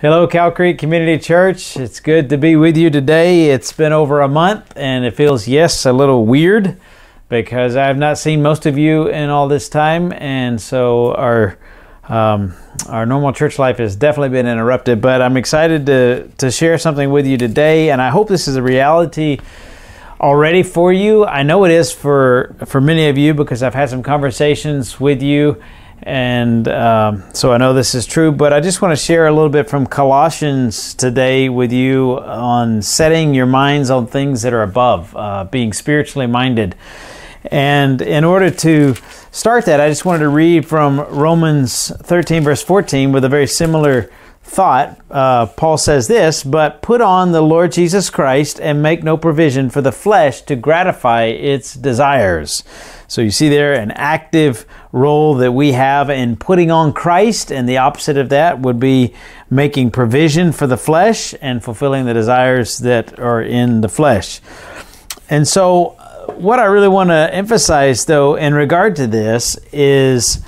Hello, Cow Creek Community Church. It's good to be with you today. It's been over a month and it feels, yes, a little weird because I have not seen most of you in all this time. And so our um, our normal church life has definitely been interrupted, but I'm excited to, to share something with you today. And I hope this is a reality already for you. I know it is for, for many of you because I've had some conversations with you and um, so I know this is true, but I just want to share a little bit from Colossians today with you on setting your minds on things that are above, uh, being spiritually minded. And in order to start that, I just wanted to read from Romans 13, verse 14, with a very similar thought. Uh, Paul says this, but put on the Lord Jesus Christ and make no provision for the flesh to gratify its desires. So you see there an active role that we have in putting on Christ, and the opposite of that would be making provision for the flesh and fulfilling the desires that are in the flesh. And so, uh, what I really want to emphasize, though, in regard to this is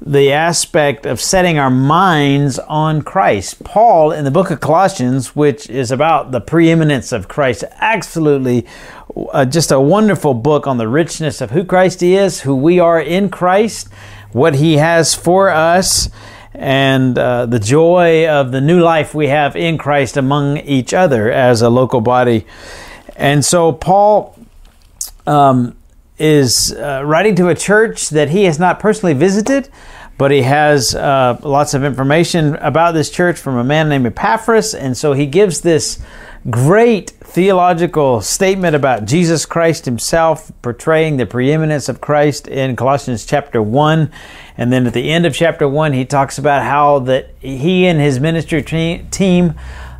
the aspect of setting our minds on Christ. Paul, in the book of Colossians, which is about the preeminence of Christ, absolutely uh, just a wonderful book on the richness of who Christ is, who we are in Christ, what he has for us, and uh, the joy of the new life we have in Christ among each other as a local body. And so, Paul. Um, is uh, writing to a church that he has not personally visited, but he has uh, lots of information about this church from a man named Epaphras, and so he gives this great theological statement about Jesus Christ himself, portraying the preeminence of Christ in Colossians chapter 1. And then at the end of chapter 1, he talks about how that he and his ministry team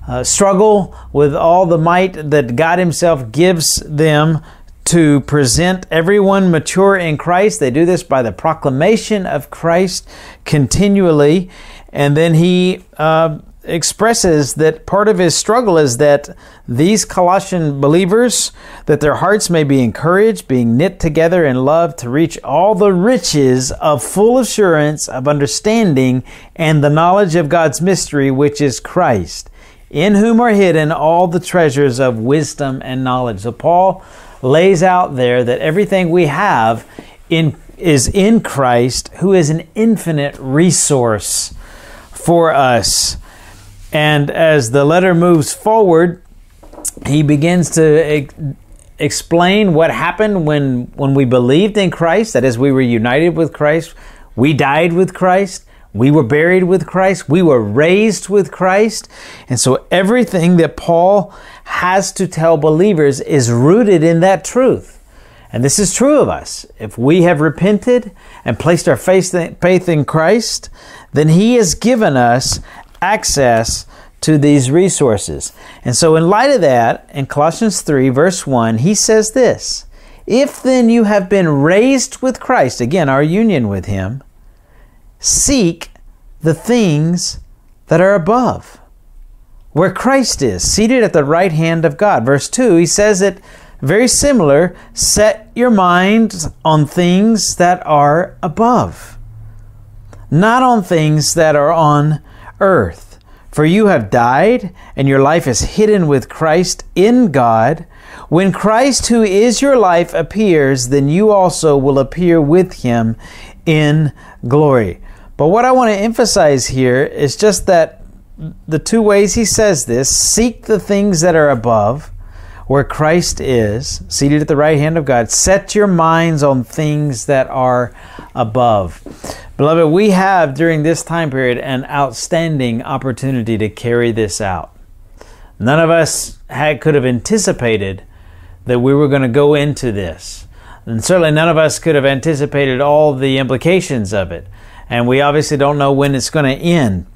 uh, struggle with all the might that God himself gives them to present everyone mature in Christ. They do this by the proclamation of Christ continually. And then he uh, expresses that part of his struggle is that these Colossian believers, that their hearts may be encouraged, being knit together in love to reach all the riches of full assurance of understanding and the knowledge of God's mystery, which is Christ, in whom are hidden all the treasures of wisdom and knowledge. So Paul lays out there that everything we have in, is in Christ, who is an infinite resource for us. And as the letter moves forward, he begins to explain what happened when, when we believed in Christ, that is, we were united with Christ, we died with Christ, we were buried with Christ. We were raised with Christ. And so everything that Paul has to tell believers is rooted in that truth. And this is true of us. If we have repented and placed our faith in Christ, then He has given us access to these resources. And so, in light of that, in Colossians 3, verse 1, he says this If then you have been raised with Christ, again, our union with Him, seek the things that are above, where Christ is, seated at the right hand of God. Verse 2, he says it very similar set your minds on things that are above, not on things that are on earth. For you have died, and your life is hidden with Christ in God. When Christ, who is your life, appears, then you also will appear with him in glory. But what I want to emphasize here is just that the two ways he says this seek the things that are above, where Christ is, seated at the right hand of God. Set your minds on things that are above. Beloved, we have during this time period an outstanding opportunity to carry this out. None of us had, could have anticipated that we were going to go into this. And certainly none of us could have anticipated all the implications of it and we obviously don't know when it's going to end.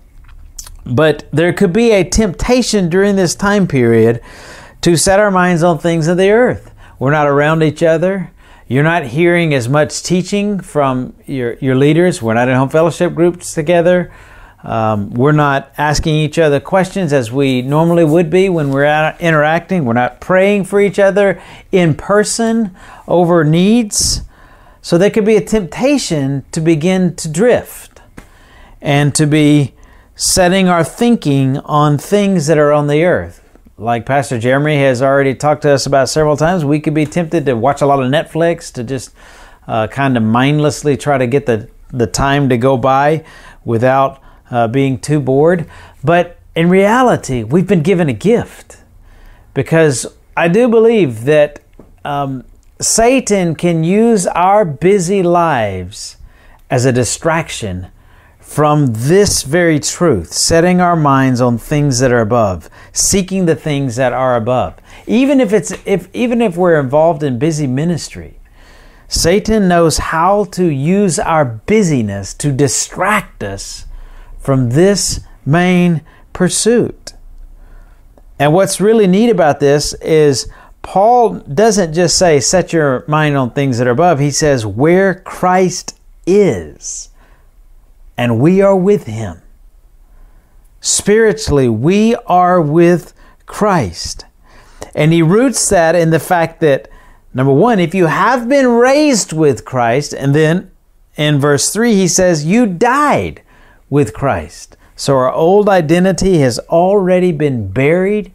But there could be a temptation during this time period to set our minds on things of the earth. We're not around each other. You're not hearing as much teaching from your, your leaders. We're not in home fellowship groups together. Um, we're not asking each other questions as we normally would be when we're interacting. We're not praying for each other in person over needs. So there could be a temptation to begin to drift and to be setting our thinking on things that are on the earth. Like Pastor Jeremy has already talked to us about several times, we could be tempted to watch a lot of Netflix, to just uh, kind of mindlessly try to get the, the time to go by without uh, being too bored. But in reality, we've been given a gift because I do believe that um, Satan can use our busy lives as a distraction from this very truth, setting our minds on things that are above, seeking the things that are above. Even if it's if even if we're involved in busy ministry, Satan knows how to use our busyness to distract us from this main pursuit. And what's really neat about this is Paul doesn't just say, set your mind on things that are above. He says, where Christ is, and we are with him. Spiritually, we are with Christ. And he roots that in the fact that, number one, if you have been raised with Christ, and then in verse 3, he says, you died with Christ. So our old identity has already been buried.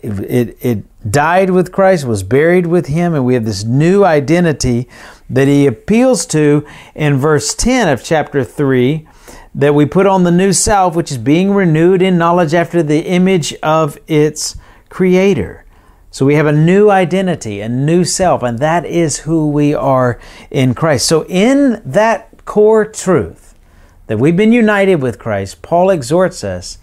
It, it, it, died with Christ, was buried with Him, and we have this new identity that He appeals to in verse 10 of chapter 3 that we put on the new self, which is being renewed in knowledge after the image of its Creator. So we have a new identity, a new self, and that is who we are in Christ. So, in that core truth, that we've been united with Christ, Paul exhorts us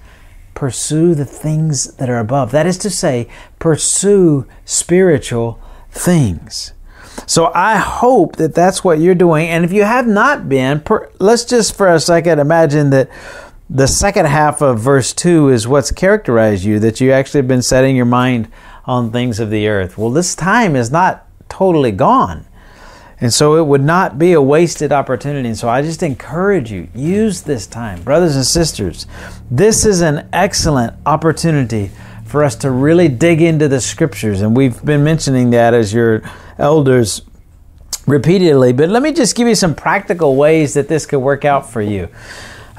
pursue the things that are above. That is to say, pursue spiritual things. So I hope that that's what you're doing. And if you have not been, per, let's just for a second imagine that the second half of verse 2 is what's characterized you, that you actually have been setting your mind on things of the earth. Well, this time is not totally gone. And so it would not be a wasted opportunity. And so I just encourage you, use this time. Brothers and sisters, this is an excellent opportunity for us to really dig into the scriptures. And we've been mentioning that as your elders repeatedly. But let me just give you some practical ways that this could work out for you.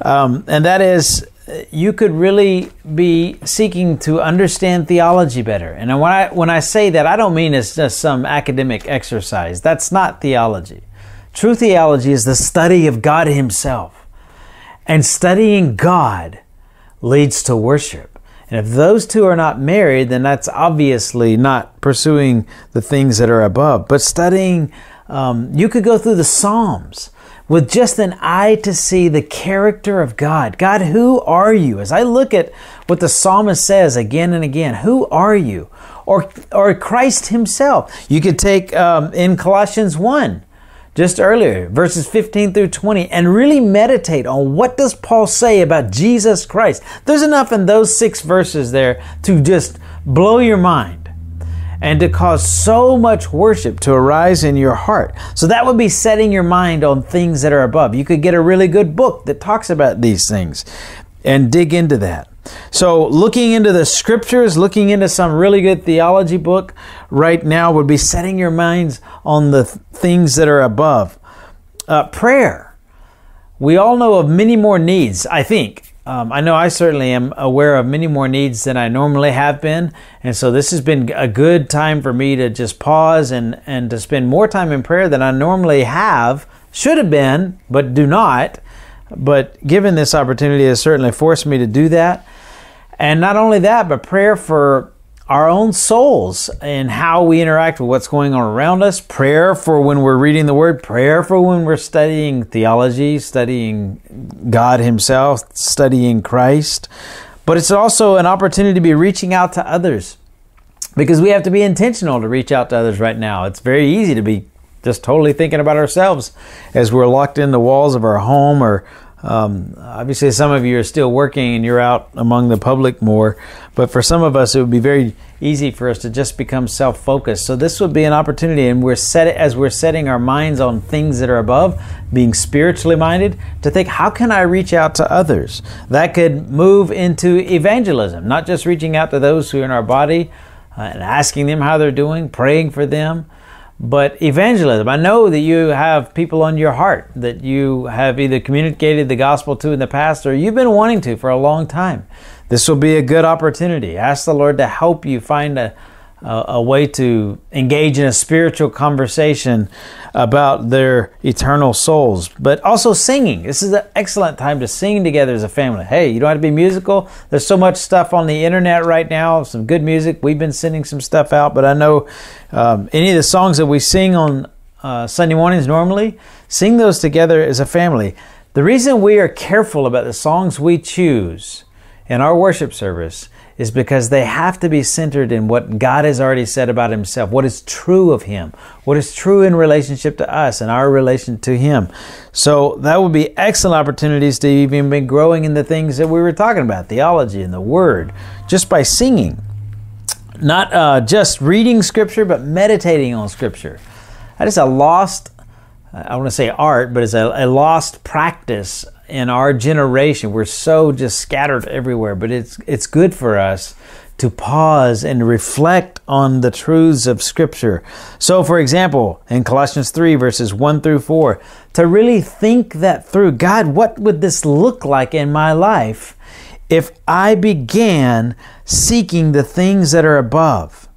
Um, and that is you could really be seeking to understand theology better. And when I when I say that, I don't mean it's just some academic exercise. That's not theology. True theology is the study of God himself. And studying God leads to worship. And if those two are not married, then that's obviously not pursuing the things that are above. But studying, um, you could go through the Psalms with just an eye to see the character of God. God, who are you? As I look at what the psalmist says again and again, who are you? Or, or Christ himself. You could take um, in Colossians 1, just earlier, verses 15 through 20, and really meditate on what does Paul say about Jesus Christ. There's enough in those six verses there to just blow your mind and to cause so much worship to arise in your heart. So that would be setting your mind on things that are above. You could get a really good book that talks about these things and dig into that. So, looking into the scriptures, looking into some really good theology book right now would be setting your minds on the things that are above. Uh, prayer. We all know of many more needs, I think, um, I know I certainly am aware of many more needs than I normally have been. And so this has been a good time for me to just pause and, and to spend more time in prayer than I normally have, should have been, but do not. But given this opportunity has certainly forced me to do that. And not only that, but prayer for our own souls and how we interact with what's going on around us. Prayer for when we're reading the Word, prayer for when we're studying theology, studying God Himself, studying Christ. But it's also an opportunity to be reaching out to others because we have to be intentional to reach out to others right now. It's very easy to be just totally thinking about ourselves as we're locked in the walls of our home or um, obviously, some of you are still working and you're out among the public more, but for some of us, it would be very easy for us to just become self-focused. So this would be an opportunity, and we're set as we're setting our minds on things that are above, being spiritually minded, to think, how can I reach out to others? That could move into evangelism, not just reaching out to those who are in our body uh, and asking them how they're doing, praying for them, but evangelism. I know that you have people on your heart that you have either communicated the gospel to in the past or you've been wanting to for a long time. This will be a good opportunity. Ask the Lord to help you find a, a, way to engage in a spiritual conversation about their eternal souls. But also singing. This is an excellent time to sing together as a family. Hey, you don't have to be musical. There's so much stuff on the internet right now, some good music. We've been sending some stuff out, but I know um, any of the songs that we sing on uh, Sunday mornings normally, sing those together as a family. The reason we are careful about the songs we choose in our worship service is because they have to be centered in what God has already said about Himself, what is true of Him, what is true in relationship to us and our relation to Him. So that would be excellent opportunities to even be growing in the things that we were talking about theology and the Word, just by singing. Not uh, just reading Scripture, but meditating on Scripture. That is a lost, I want to say art, but it's a, a lost practice in our generation we're so just scattered everywhere but it's it's good for us to pause and reflect on the truths of scripture. So for example in colossians 3 verses 1 through 4 to really think that through god what would this look like in my life if i began seeking the things that are above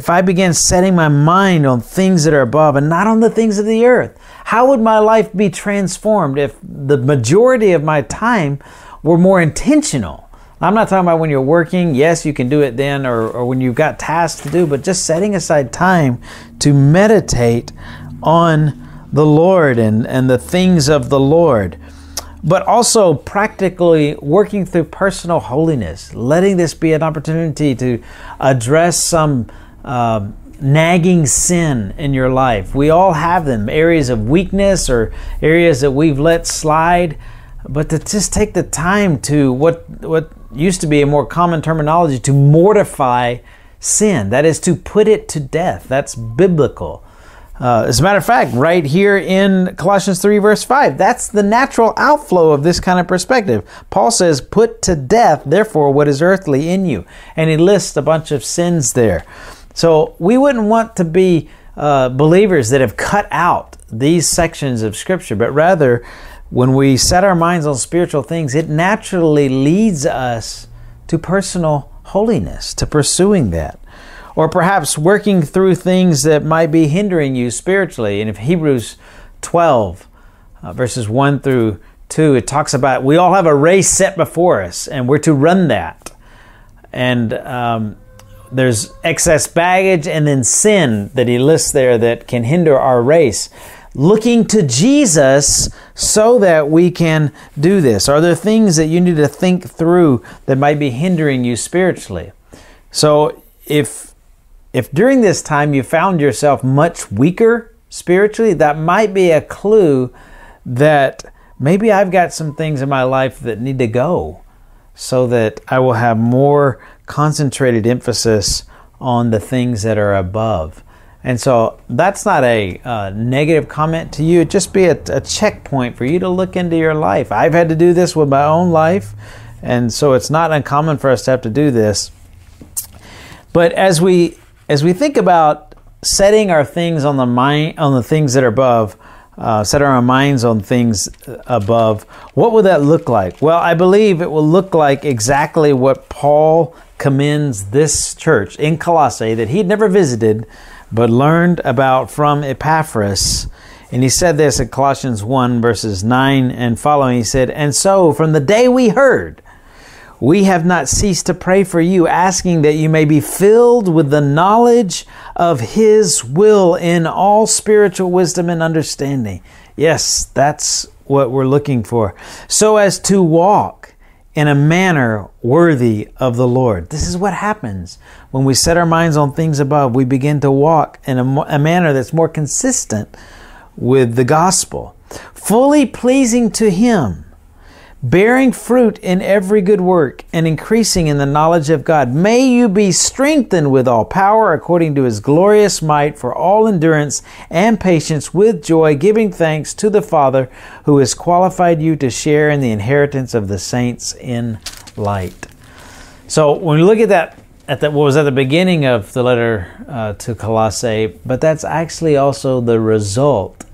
if I began setting my mind on things that are above and not on the things of the earth? How would my life be transformed if the majority of my time were more intentional? I'm not talking about when you're working. Yes, you can do it then, or, or when you've got tasks to do, but just setting aside time to meditate on the Lord and, and the things of the Lord. But also practically working through personal holiness, letting this be an opportunity to address some uh, nagging sin in your life. We all have them, areas of weakness or areas that we've let slide. But to just take the time to what what used to be a more common terminology to mortify sin. That is to put it to death. That's biblical. Uh, as a matter of fact, right here in Colossians 3, verse 5, that's the natural outflow of this kind of perspective. Paul says, Put to death, therefore, what is earthly in you. And he lists a bunch of sins there. So we wouldn't want to be uh, believers that have cut out these sections of Scripture, but rather, when we set our minds on spiritual things, it naturally leads us to personal holiness, to pursuing that. Or perhaps working through things that might be hindering you spiritually. And if Hebrews 12, uh, verses 1 through 2, it talks about we all have a race set before us, and we're to run that. And um, there's excess baggage and then sin that he lists there that can hinder our race. Looking to Jesus so that we can do this. Are there things that you need to think through that might be hindering you spiritually? So if if during this time you found yourself much weaker spiritually, that might be a clue that maybe I've got some things in my life that need to go so that I will have more concentrated emphasis on the things that are above. And so that's not a uh, negative comment to you. It'd just be a, a checkpoint for you to look into your life. I've had to do this with my own life, and so it's not uncommon for us to have to do this. But as we as we think about setting our things on the mind on the things that are above, uh, set our minds on things above, what would that look like? Well, I believe it will look like exactly what Paul commends this church in Colossae that he'd never visited but learned about from Epaphras. And he said this in Colossians 1, verses 9 and following. He said, And so from the day we heard, we have not ceased to pray for you, asking that you may be filled with the knowledge of His will in all spiritual wisdom and understanding. Yes, that's what we're looking for. So as to walk in a manner worthy of the Lord. This is what happens when we set our minds on things above. We begin to walk in a, a manner that's more consistent with the gospel, fully pleasing to Him bearing fruit in every good work and increasing in the knowledge of God. May you be strengthened with all power according to his glorious might for all endurance and patience with joy, giving thanks to the Father who has qualified you to share in the inheritance of the saints in light. So when we look at that at the, what was at the beginning of the letter uh, to Colossae, but that's actually also the result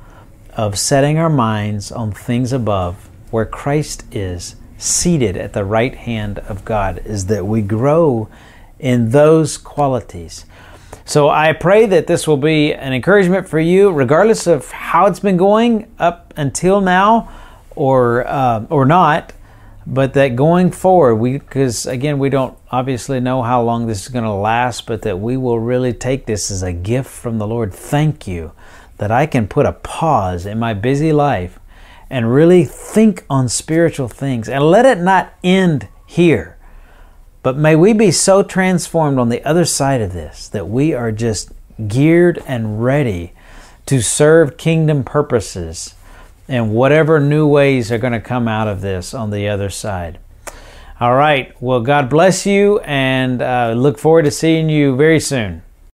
of setting our minds on things above, where Christ is seated at the right hand of God, is that we grow in those qualities. So I pray that this will be an encouragement for you, regardless of how it's been going up until now, or uh, or not. But that going forward, we because again we don't obviously know how long this is going to last, but that we will really take this as a gift from the Lord. Thank you that I can put a pause in my busy life and really think on spiritual things and let it not end here but may we be so transformed on the other side of this that we are just geared and ready to serve kingdom purposes and whatever new ways are going to come out of this on the other side. All right. Well, God bless you and uh, look forward to seeing you very soon.